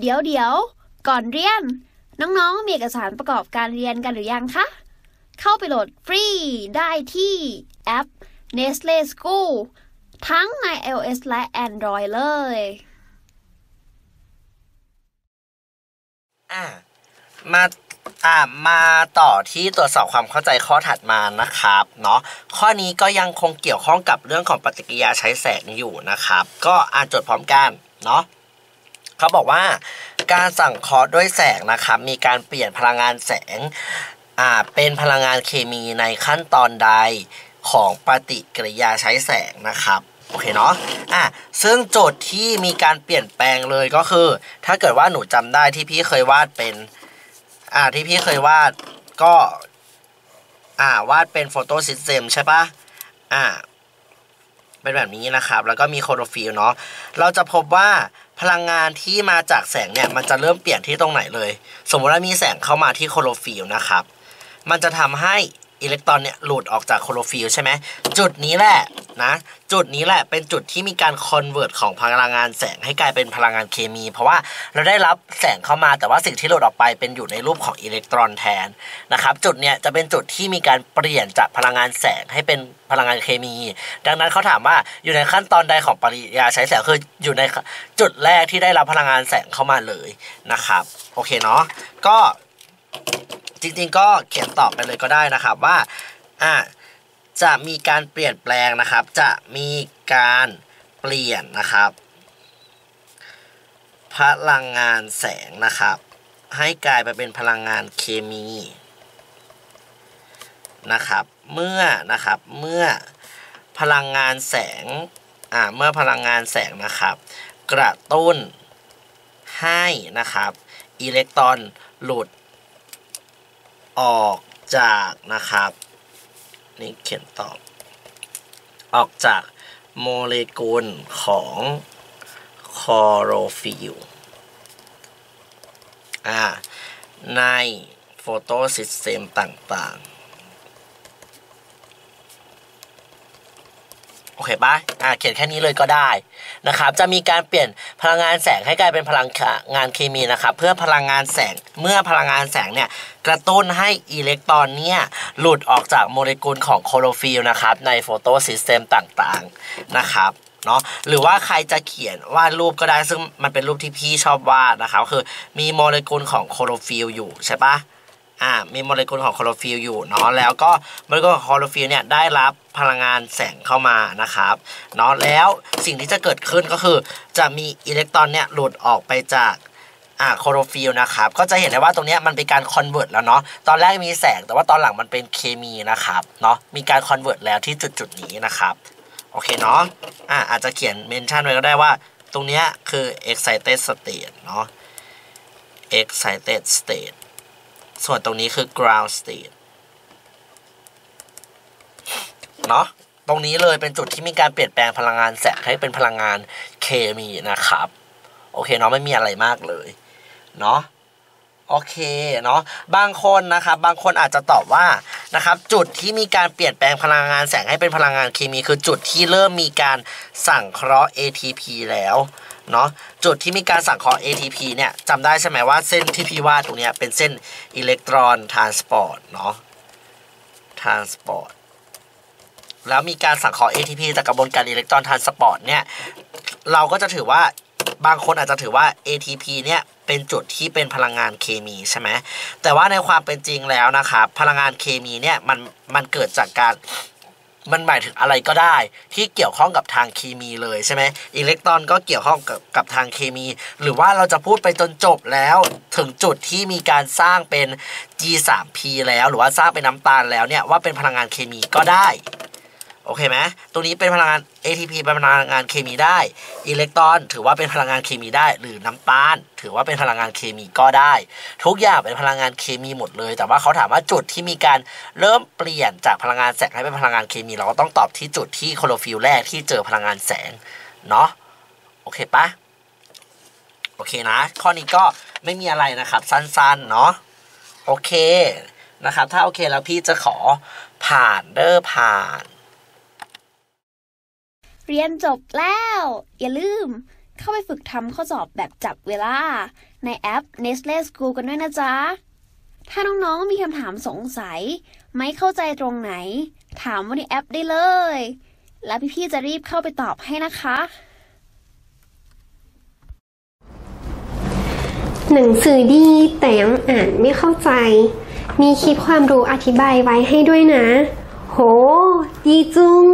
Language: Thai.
เดี๋ยวเดี๋ยวก่อนเรียน น้องๆ มีเอกสารประกอบการเรียนกันหรือยังคะ เข้าไปโหลดฟรีได้ที่แอป Nestle School ทั้งใน iOS และ Android เลย อะมาอ่ามาต่อที่ตรวจสอบความเข้าใจข้อถัดมานะครับเนาะข้อนี้ก็ยังคงเกี่ยวข้องกับเรื่องของปฏิกิริยาใช้แสงอยู่นะครับ ก็อ่านจดพร้อมกันเนาะ เขาบอกว่าการสั่งเคราะห์ด้วยแสงนะครับมีการเปลี่ยนพลังงานแสงอ่าเป็นพลังงานเคมีในขั้นตอนใดของปฏิกิริยาใช้แสงนะครับโอเคเนาะอะซึ่งโจทย์ที่มีการเปลี่ยนแปลงเลยก็คือ ถ้าเกิดว่าหนูจำได้ที่พี่เคยวาดเป็นอ่าที่พี่เคยวาดก็อ่าวาดเป็นโฟโตซิสเต็มใช่ปะอ่าเป็นแบบนี้นะครับ แล้วก็มีคลอโรฟิลล์เนาะเราจะพบว่า พลังงานที่มาจากแสงเนี่ยมันจะเริ่มเปลี่ยนที่ตรงไหนเลย สมมติว่ามีแสงเข้ามาที่คลอโรฟิลล์นะครับ มันจะทำให้ อิเล็กตรอนเนี่ยหลุดออกจากคลอโรฟิลล์ใช่ไหมจุดนี้แหละนะจุดนี้แหละเป็นจุดที่มีการ convert ของพลังงานแสงให้กลายเป็นพลังงานเคมี เพราะว่าเราได้รับแสงเข้ามาแต่ว่าสิ่งที่หลุดออกไปเป็นอยู่ในรูปของอิเล็กตรอนแทนนะครับจุดเนี้ยจะเป็นจุดที่มีการเปลี่ยนจากพลังงานแสงให้เป็นพลังงานเคมี ดังนั้นเขาถามว่าอยู่ในขั้นตอนใดของปริยาใช้แสงคืออยู่ในจุดแรกที่ได้รับพลังงานแสงเข้ามาเลยนะครับโอเคเนาะก็ จริงๆก็เขียนตอบไปเลยก็ได้นะครับว่าอ่าจะมีการเปลี่ยนแปลงนะครับ จะมีการเปลี่ยนนะครับ พลังงานแสงนะครับ ให้กลายไปเป็นพลังงานเคมีนะครับ เมื่อนะครับเมื่อพลังงานแสงอ่าเมื่อพลังงานแสงนะครับ กระตุ้นให้นะครับ อิเล็กตรอนหลุด ออกจากนะครับ นี่เขียนตอบ ออกจากโมเลกุลของคลอโรฟิลล์ใน photosystem ต่างๆ โอเคปะอ่าเขียนแค่นี้เลยก็ได้นะครับ จะมีการเปลี่ยนพลังงานแสงให้กลายเป็นพลังงานเคมีนะครับ เพื่อพลังงานแสงเมื่อพลังงานแสงเนี่ยกระตุ้นให้อิเล็กตรอนเนี่ยหลุดออกจากโมเลกุลของคลอโรฟิลล์นะครับ ใน photosystem ต่างๆนะครับเนาะหรือว่าใครจะเขียนวาดรูปก็ได้ซึ่งมันเป็นรูปที่พี่ชอบวาดนะครับคือมีโมเลกุลของคลอโรฟิลล์อยู่ใช่ปะ อ่ามีโมเลกุลของคลอโรฟิลล์อยู่เนาะแล้วก็โมเลกุลของคลอโรฟิลล์เนี่ยได้รับพลังงานแสงเข้ามานะครับเนาะแล้วสิ่งที่จะเกิดขึ้นก็คือ จะมีอิเล็กตรอนเนี่ยหลุดออกไปจากอ่าคลอโรฟิลล์นะครับก็จะเห็นได้ว่าตรงนี้มันเป็นการ convert แล้วเนาะตอนแรกมีแสงแต่ว่าตอนหลังมันเป็นเคมีนะครับเนาะมีการ convert แล้วที่จุดจุดนี้นะครับโอเคเนาะอ่าอาจจะเขียน mention ไว้ก็ได้ว่า ตรงนี้คือ excited state เนาะ excited state ส่วนตรงนี้คือ ground state เนาะตรงนี้เลยเป็นจุดที่มีการเปลี่ยนแปลงพลังงานแสงให้เป็นพลังงานเคมีนะครับ โอเคเนาะไม่มีอะไรมากเลยเนาะโอเคเนาะบางคนนะครับบางคนอาจจะตอบว่านะครับจุดที่มีการเปลี่ยนแปลงพลังงานแสงให้เป็นพลังงานเคมี คือจุดที่เริ่มมีการสั่งเคราะห์ ATP แล้ว เนาะจุดที่มีการสั่งเคราะห์ ATP เนี่ยจำได้ใช่ไหมว่าเส้นที่พี่วาดตรงนี้เป็นเส้น electron transport เนาะ transport แล้วมีการสั่งเคราะห์ ATP จากกระบวนการ electron transport เนี่ยเราก็จะถือว่าบางคนอาจจะถือว่า ATP เนี่ยเป็นจุดที่เป็นพลังงานเคมีใช่ไหมแต่ว่าในความเป็นจริงแล้วนะครับพลังงานเคมีเนี่ยมันมันเกิดจากการ มันหมายถึงอะไรก็ได้ ที่เกี่ยวข้องกับทางเคมีเลยใช่ไหมอิเล็กตรอนก็เกี่ยวข้องกับกับทางเคมี หรือว่าเราจะพูดไปจนจบแล้วถึงจุดที่มีการสร้างเป็น G3P แล้ว หรือว่าสร้างเป็นน้ำตาลแล้วเนี่ยว่าเป็นพลังงานเคมีก็ได้ โอเคไหมตรงนี้เป็นพลังงาน ATP เป็นพลังงานเคมีได้ อิเล็กตรอน ถือว่าเป็นพลังงานเคมีได้ หรือน้ำตาล ถือว่าเป็นพลังงานเคมีก็ได้ ทุกอย่างเป็นพลังงานเคมีหมดเลย แต่ว่าเขาถามว่าจุดที่มีการเริ่มเปลี่ยนจากพลังงานแสงให้เป็นพลังงานเคมี เราก็ต้องตอบที่จุดที่คลอโรฟิลล์แรกที่เจอพลังงานแสงเนาะโอเคปะโอเคนะ ข้อนี้ก็ไม่มีอะไรนะครับ สั้นๆเนาะโอเคนะครับ ถ้าโอเคแล้วพี่จะขอผ่านเด้อผ่าน เรียนจบแล้ว อย่าลืม เข้าไปฝึกทำข้อสอบแบบจับเวลา ในแอป Nestle School กันด้วยนะจ๊ะ ถ้าน้องๆมีคำถามสงสัย ไม่เข้าใจตรงไหน ถามว่าในแอปได้เลย แล้วพี่ๆจะรีบเข้าไปตอบให้นะคะหนังสือดีแต่ยังอ่านไม่เข้าใจ มีคลิปความรู้อธิบายไว้ให้ด้วยนะ โห ดีจุง